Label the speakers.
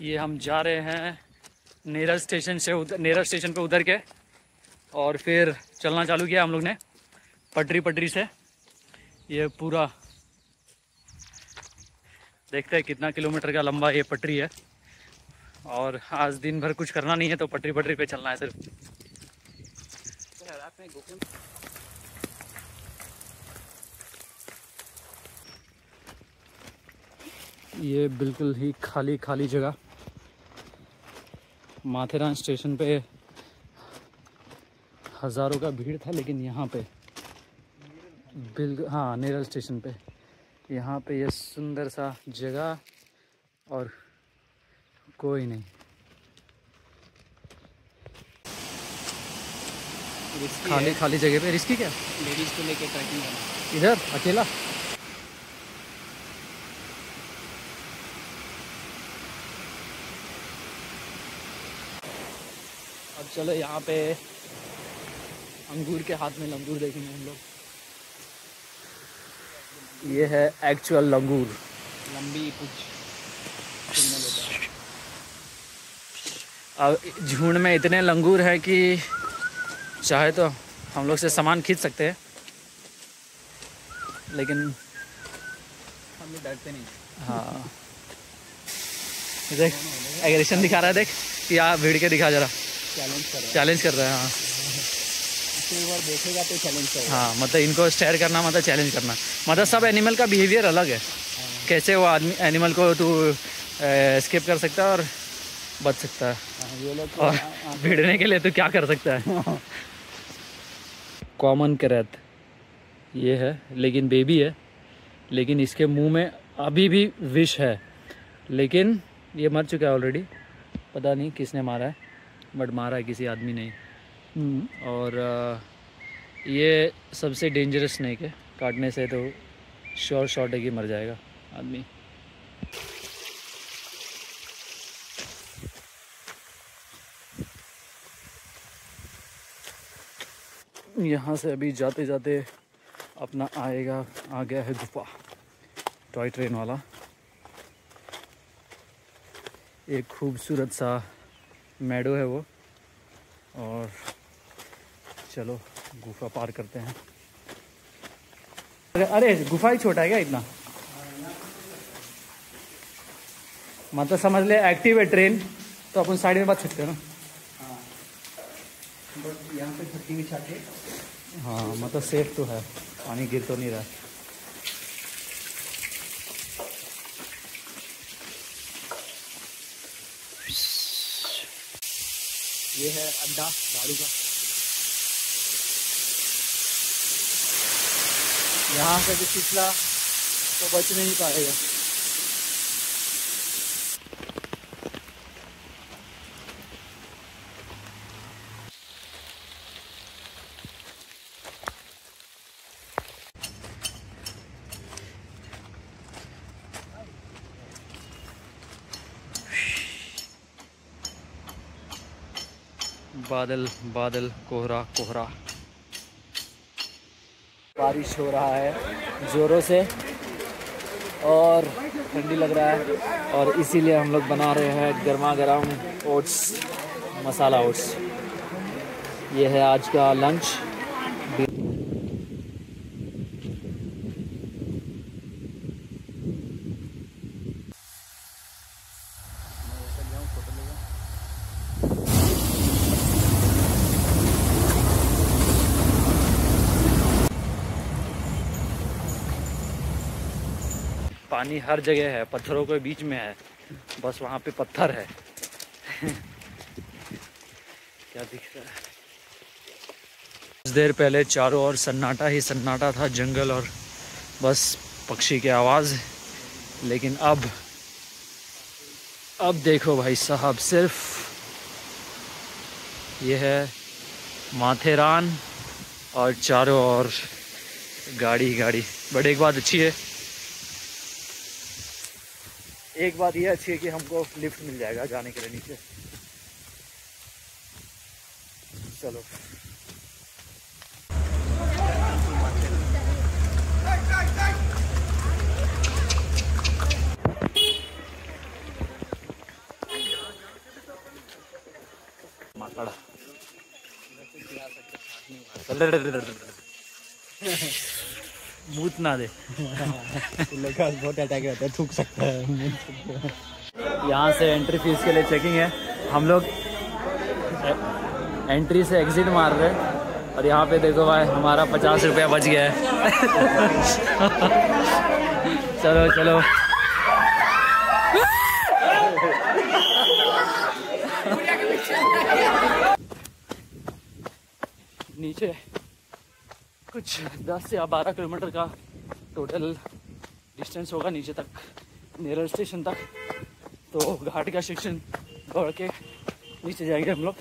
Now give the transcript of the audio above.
Speaker 1: ये हम जा रहे हैं नेरल स्टेशन से उधर नेरल स्टेशन पे उधर के और फिर चलना चालू किया हम लोग ने पटरी पटरी से। ये पूरा देखते हैं कितना किलोमीटर का लंबा ये पटरी है। और आज दिन भर कुछ करना नहीं है तो पटरी पटरी पे चलना है सिर्फ़। ये बिल्कुल ही खाली खाली जगह। माथेरान स्टेशन पे हज़ारों का भीड़ था लेकिन यहाँ पे बिल्कुल हाँ नेरल स्टेशन पे। यहाँ पे ये सुंदर सा जगह और कोई नहीं। खाली खाली जगह पे। रिस्की क्या?
Speaker 2: लेडीज़ को लेके ट्रैकिंग
Speaker 1: इधर अकेला? अब चलो यहाँ पे अंगूर के हाथ में लंगूर देखेंगे हम लोग। ये है एक्चुअल लंगूर।
Speaker 2: लंबी कुछ
Speaker 1: अब झुंड में इतने लंगूर हैं कि चाहे तो हम लोग से सामान खींच सकते हैं। लेकिन
Speaker 2: हम लोग डरते नहीं।
Speaker 1: हाँ। देख एग्रेशन दिखा रहा है देख। कि आप भीड़ के दिखा जरा।
Speaker 2: चैलेंज कर रहे हैं।
Speaker 1: चैलेंज कर रहा है हाँ।
Speaker 2: बार देखेगा तो चैलेंज करेगा।
Speaker 1: हाँ मतलब इनको स्टेयर करना मतलब चैलेंज करना। मतलब सब एनिमल का बिहेवियर अलग है। कैसे वो आदमी एनिमल को तू स्किप कर सकता है और बच सकता है।
Speaker 2: हाँ, ये लोग
Speaker 1: और भिड़ने के लिए तो क्या कर सकता है? कॉमन करैत ये है लेकिन बेबी है। लेकिन इसके मुँह में अभी भी विष है। लेकिन ये मर चुका है ऑलरेडी पता नहीं किसने मारा है। बट मारा है किसी आदमी ने।
Speaker 2: हम्म,
Speaker 1: और ये सबसे डेंजरस स्नेक है। काटने से तो श्योर शॉर्ट है कि मर जाएगा आदमी। यहाँ से अभी जाते जाते अपना आएगा आ गया है गुफा। टॉय ट्रेन वाला। एक खूबसूरत सा मैडो है वो। और चलो गुफा पार करते हैं। अरे अरे गुफा ही छोटा है क्या इतना? मतलब समझ ले एक्टिव है ट्रेन तो अपन साइड में बात सकते हैं ना।
Speaker 2: हाँ
Speaker 1: हाँ। मतलब सेफ़ तो है। पानी गिर तो नहीं रहा।
Speaker 2: ये है अड्डा दारू का।
Speaker 1: यहाँ से भी पिछला तो बच नहीं पाएगा। बादल बादल, कोहरा कोहरा। बारिश हो रहा है ज़ोरों से और ठंडी लग रहा है और इसीलिए हम लोग बना रहे हैं गर्मा गर्म ओट्स, मसाला ओट्स। ये है आज का लंच। पानी हर जगह है, पत्थरों के बीच में है, बस वहाँ पे पत्थर है। क्या दिख रहा है? कुछ देर पहले चारों ओर सन्नाटा ही सन्नाटा था, जंगल और बस पक्षी की आवाज़। लेकिन अब अब देखो भाई साहब, सिर्फ़ ये है माथेरान और चारों ओर गाड़ी गाड़ी बट एक बात अच्छी है एक बात यह अच्छी है कि हमको लिफ्ट मिल जाएगा जाने के लिए नीचे। चलो। माताड़ा मूत ना दे।
Speaker 2: बहुत अटैक होता है थूक सकता है।
Speaker 1: यहाँ से एंट्री फ़ीस के लिए चेकिंग है। हम लोग एंट्री से एग्जिट मार रहे हैं। और यहाँ पे देखो भाई हमारा पचास रुपया बच गया है। चलो चलो। नीचे। कुछ 10 या 12 किलोमीटर का टोटल डिस्टेंस होगा नीचे तक नियर स्टेशन तक। तो घाट का सेक्शन दौड़ के नीचे जाएँगे हम लोग।